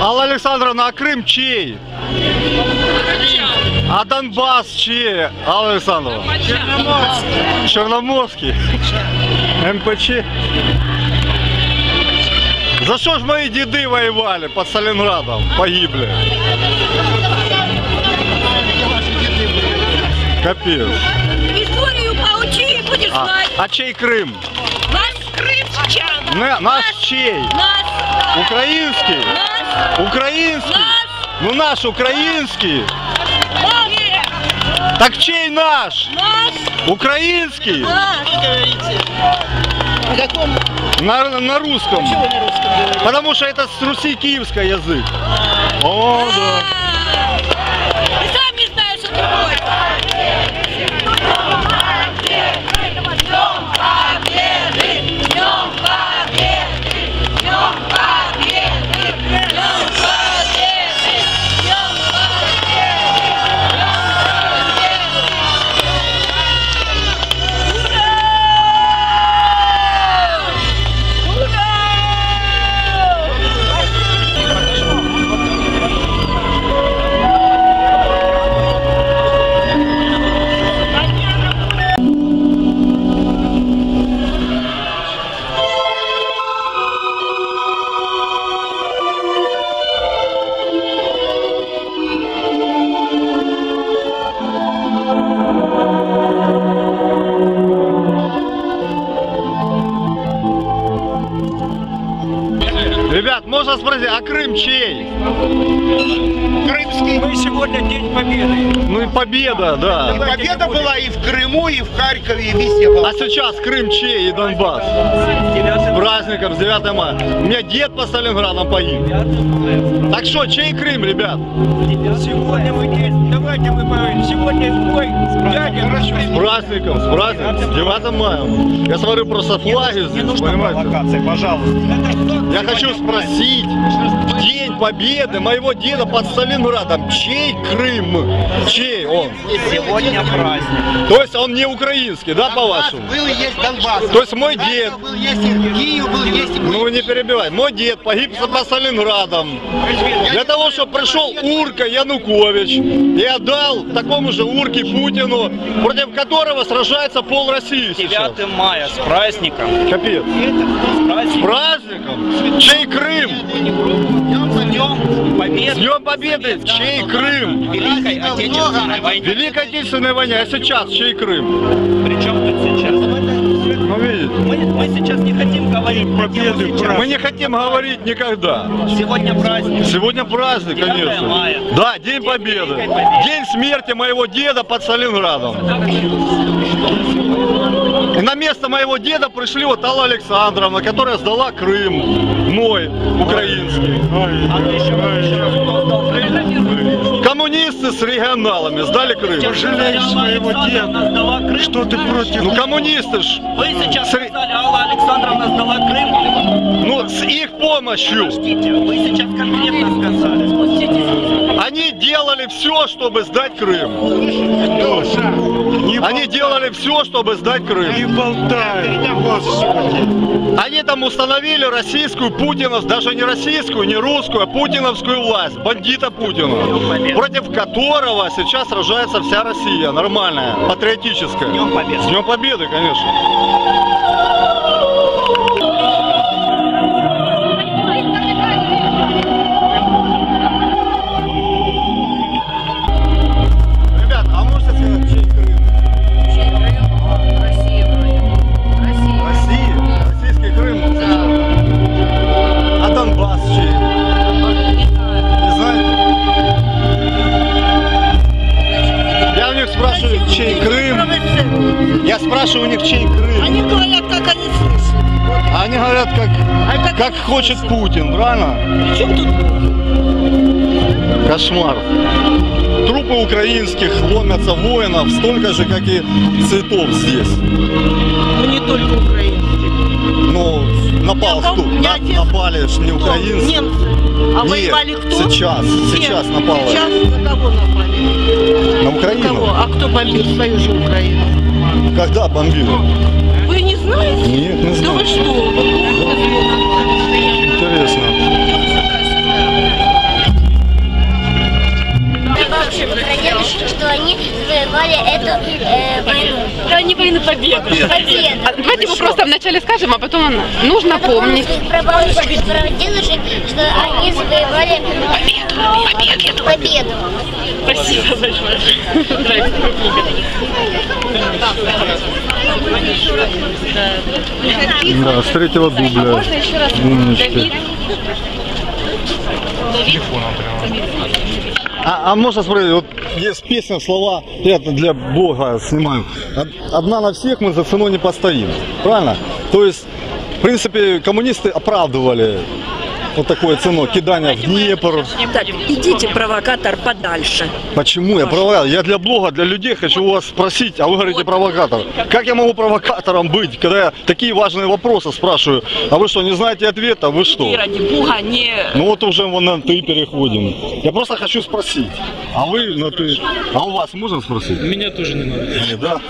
Алла Александровна, а Крым чей? А Донбасс чей, Алла Александровна? Черноморский. МПЧ. За что ж мои деды воевали под Сталинградом? Погибли. Капец. Историю поучи и будешь А, знать. а чей Крым? Наш крымчан. На- наш чей? Наш. Украинский? Наш. Украинский? Наш. Ну наш украинский. Наш. Так чей наш? Наш. Украинский? Наш. На каком? На, на русском. На русском говорите? Потому что это с Руси киевский язык. О, да. Можно спросить, а Крым чей? Крымский. Мы сегодня День Победы. Ну и победа, да. Победа была и в Крыму, и в Харькове, и везде была. А сейчас Крым чей и Донбасс? Праздником, с 9 мая. У меня дед по Сталинградам погиб. Так что, чей Крым, ребят? Сегодня мы день. Давайте мы поговорим. Сегодня мой дядя С праздником, с праздником, с 9 мая. Я смотрю просто флаги здесь, понимаете? пожалуйста. Я хочу спросить, в день победы моего деда под Сталинградом, чей Крым? Чей он? Сегодня праздник. То есть он не украинский, да, по-вашему? Был и есть Донбасс. То есть мой дед, Был, есть и Киев, был, есть и... ну вы не перебивайте, мой дед погиб под Сталинградом. Для того, чтобы пришел Урка Янукович и отдал такому же Урке Путину, против которого сражается пол России сейчас. 9 мая с праздником. Капец. С С праздником. Чей Крым? С Днем С Победы. Днем Победы? Чей Крым? Великой Отечественной войны. Великой Отечественной войне, а сейчас чей Крым? Причем тут сейчас? Мы, мы сейчас не хотим говорить тему сейчас. мы не хотим говорить никогда. Сегодня праздник. Сегодня праздник, 9 конечно. мая. Да, День Победы. Великой Победы. День смерти моего деда под Сталинградом. И на место моего деда пришли вот Алла Александровна, которая сдала Крым, мой, украинский. Ты еще раз, еще раз, кто сдал Крым? Коммунисты с регионалами сдали Крым. Пожалеешь своего деда. Что ты против? Ну коммунисты ж, Вы сейчас Сре- сказали, Алла Александровна сдала Крым. ну с их помощью. Подождите, вы сейчас конкретно сказали. Спуститесь. Они делали все, чтобы сдать Крым. Они делали все, чтобы сдать Крым. Не болтай. Они там установили российскую Путиновскую, даже не российскую, не русскую, а путиновскую власть, бандита Путина, против которого сейчас сражается вся Россия, нормальная, патриотическая. С Днем Победы. С Днем Победы, конечно. Как, хочет Путин, правильно? Чем тут Кошмар. Трупы украинских ломятся воинов столько же, как и цветов здесь. Ну не только украинские. Ну, напал Я кто? На- те- напали ж не Кто? украинцы. Немцы. А Нет, воевали кто? сейчас, Кем? сейчас напало. Сейчас на кого напали? На Кого? Украину. А кто бомбил свою же Украину? Когда бомбили? Вы не знаете? Нет, не Да знаю. вы что? Не военной победы. А Давайте мы просто вначале скажем, а потом нужно помнить. Про бабушек про дедушек, что они завоевали победу. победу. Спасибо большое. Да, с третьего дубля. Умнички. А, а можно спросить, вот есть песня, слова, я для Бога снимаю. Од- Одна на всех мы за ценой не постоим. Правильно? То есть, в принципе, коммунисты оправдывали вот такое ценой, кидание в Днепр. Так, идите, провокатор, подальше. Почему я провокатор? Я для блога, для людей хочу у вас спросить, а вы говорите провокатор. Как я могу провокатором быть, когда я такие важные вопросы спрашиваю? А вы что, не знаете ответа? Вы что? И ради бога не... Ну вот уже вон на ты переходим. Я просто хочу спросить. А вы на ты? А у вас можно спросить? Меня тоже не надо. Не, да?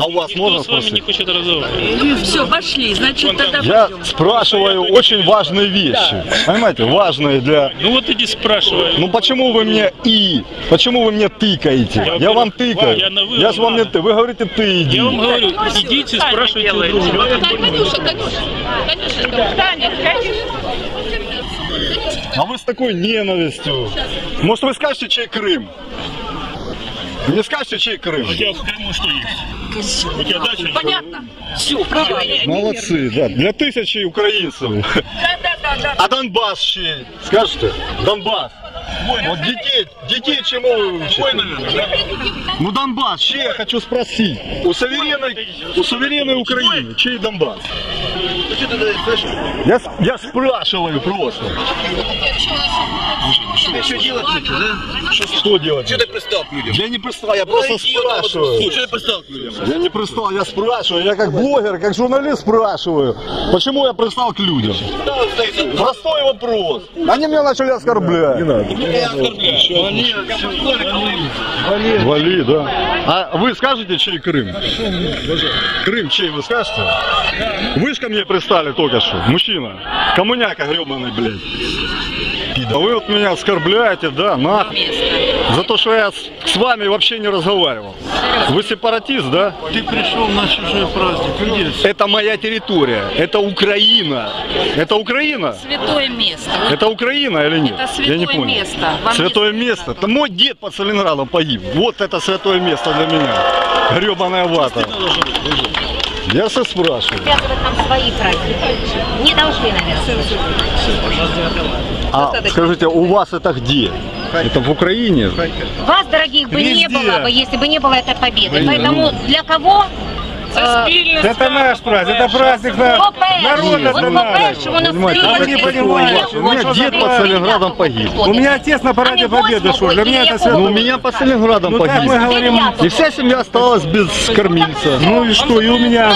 А у вас можно с вами не спросить? хочет разговаривать. Все, пошли, значит, тогда Я пойдем. спрашиваю очень важные вещи. Понимаете, важные для... Ну вот иди спрашивай. Ну почему вы мне и? Почему вы мне тыкаете? Я, Я вам тыкаю. я на вы, Я же вам не ты. Вы говорите ты иди. Я вам говорю, идите, спрашивайте у друга. Танюша, Танюша, Танюша, Таня, А вы с такой ненавистью. Может вы скажете, чей Крым? Не скажете, чей Крым? У тебя в Крыму что есть? У тебя дача? Понятно? Все, правильно. Молодцы, да. Для тысячи украинцев. А Донбасс чей? Скажете? Донбасс. Вот детей, детей чему вы учите? Ну Донбасс, чей я хочу спросить? У суверенной, у суверенной Украины, чей Донбасс? Я, я спрашиваю просто. Что делать хочешь, да? Что делать? Что ты пристал к людям? Я не пристал, я просто спрашиваю. Что ты пристал к людям? Я не пристал, я спрашиваю. Я как блогер, как журналист спрашиваю. Почему я пристал к людям? Простой вопрос. Они меня начали оскорблять. Не надо. Вали, да. А вы скажете, чей Крым? Крым чей, вы скажете? Вы же ко мне пристали только что, мужчина. Коммуняка гребаный, блядь. А вы вот меня оскорбляете, да, нахуй. За то, что я с, с вами вообще не разговаривал. Вы сепаратист, да? Ты пришел на чужой праздник. Где? Это моя территория. Это Украина. Это Украина? Святое место. Это Украина или нет? Это Я не святое понял. место. Вам святое место. Это мой дед под Сталинградом погиб. Вот это святое место для меня. Гребаная вата. Я все спрашиваю. Связывать нам свои праздники. Не должны, наверное. А скажите, у вас это где? Это в Украине? Вас, дорогих, бы не Везде. было бы, если бы не было этой победы. Поэтому для кого? Це спільне Это наш праздник, это праздник на... По-перше, от по-перше, у нас это не понимаете. У меня дед под Сталинградом погиб. У меня отец на параде победы шел. Для меня это Ну, свято. у меня под Сталинградом Ну так погиб. мы говорим. И вся семья осталась без кормильца. Ну и что, и у меня...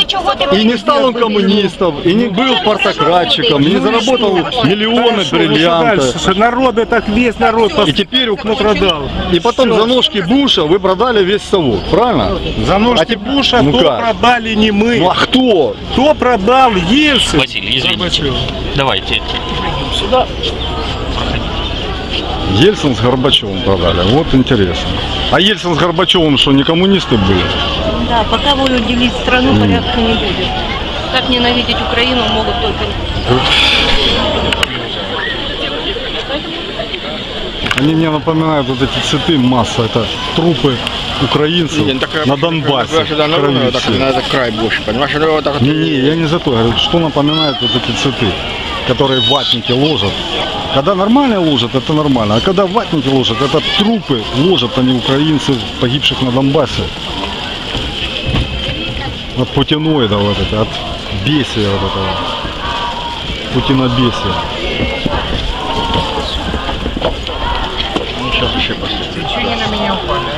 И не стал он коммунистом, и не был партократчиком, и не заработал миллионы Хорошо, ну что дальше? бриллиантов. Что Народ, так весь народ И теперь у- ну, продал. И потом за ножки Буша вы продали весь совок, правильно? За ножки А теперь- Буша ну то как? Продали не мы. Ну а кто? Кто продал Ельцин? Василий, извините. Давайте. Ельцин с Горбачевым продали. Вот интересно. А Ельцин с Горбачевым что, не коммунисты были? Да, пока волю делить страну, порядка не будет. Так ненавидеть Украину могут только Они мне напоминают вот эти цветы масса. Это трупы украинцев на Донбассе. Крови все. этот край больше, понимаешь? Вот так Не-не, я не за то. Говорю, что напоминают вот эти цветы, которые ватники ложат. Когда нормально ложат, это нормально. А когда ватники ложат, это трупы ложат они украинцев, погибших на Донбассе. От путиноида вот это, от бесия вот этого. Путинобесия. 你吃你的，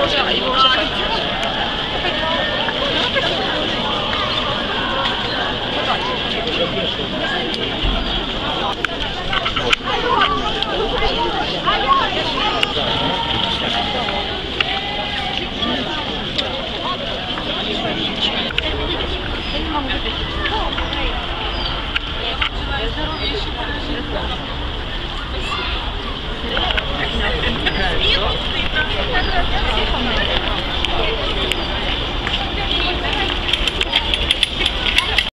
我吃我的。